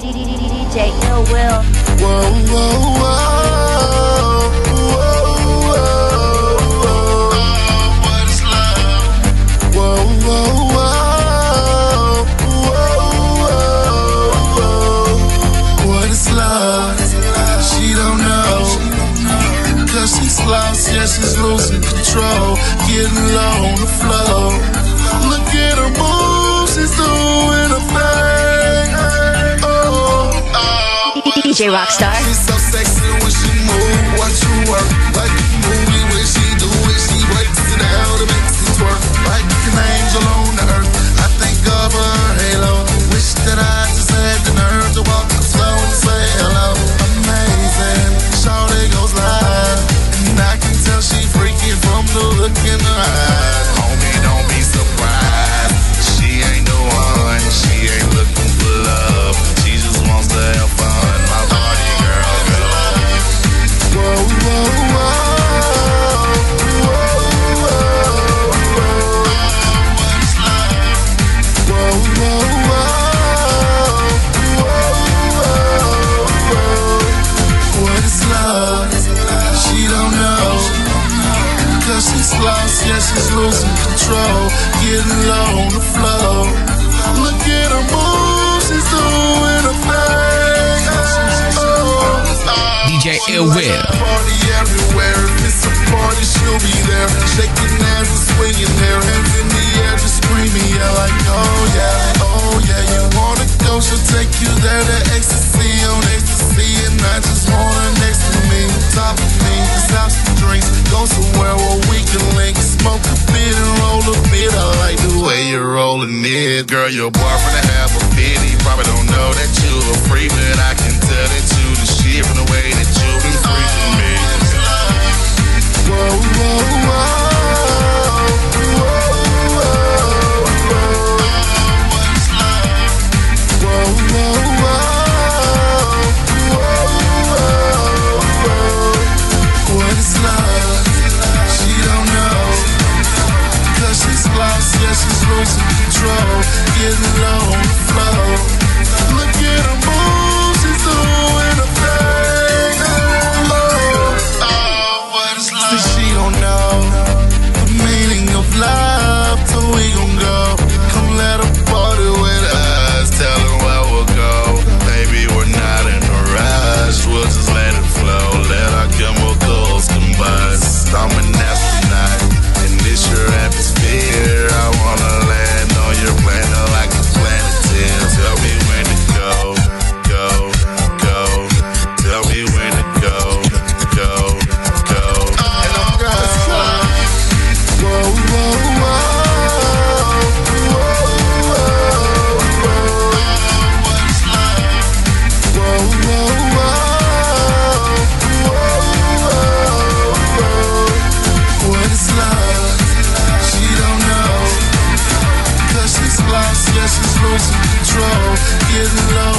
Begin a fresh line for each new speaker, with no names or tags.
DJ Ill Will.
Whoa, whoa, whoa, she's lost, yeah, she's losing control, getting low on the floor.
DJ Rockstar.
So sexy when she move, watch work. Like movie when she do it, she breaks it down to make it. Like an angel on the earth, she's lost, yeah, she's losing control. Getting low on the floor. Look at her move, she's doing thing. Oh.
DJ Ill Will.
Bit and roll a bit. I like the way you're rolling it. Girl, your boyfriend have a. He probably don't know that you a free, but I can tell that you the shit from the way that you've been freaking me. Cause she's is losing control, getting lost.